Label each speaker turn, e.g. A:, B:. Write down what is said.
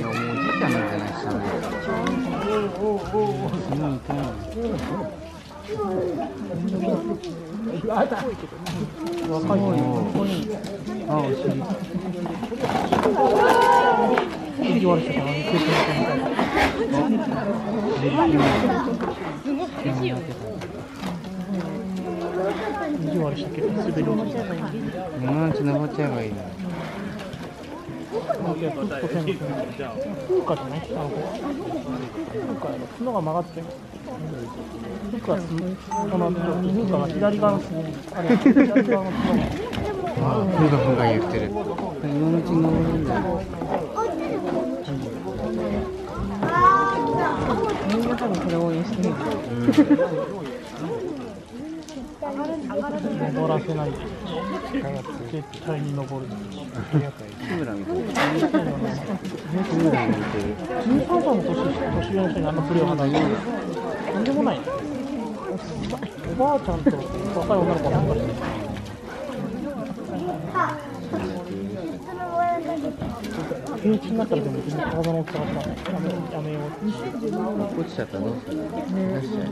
A: い。やもうおじい。ちゃんなんじゃない。ですかねすごい。痛い。
B: 若い。子
A: あお尻
B: 意地悪してたな、経験してみたい。な。意地悪したけど、滑り落ちた。
A: うんち登っちゃえばい。い。
B: なんか、ふっと線が風花じゃない下の方。風花やろ。角が曲がってる。風花、この、風花が左側の角に、あれ、左側の角が。
A: ああふんがふんが言ってる今のうちに登るんだよ
C: みんな多分これ応援してる。
B: 登らせない。絶対に登る。
A: 志村みたいな志村に似て
B: 13歳の年年上の人にあんなプレーを話すとんでもないおばあちゃんと若い女の子なんかして平地になったらでも別に体の大きさがさやめよう
A: 落ちちゃったらどうする出しちゃえ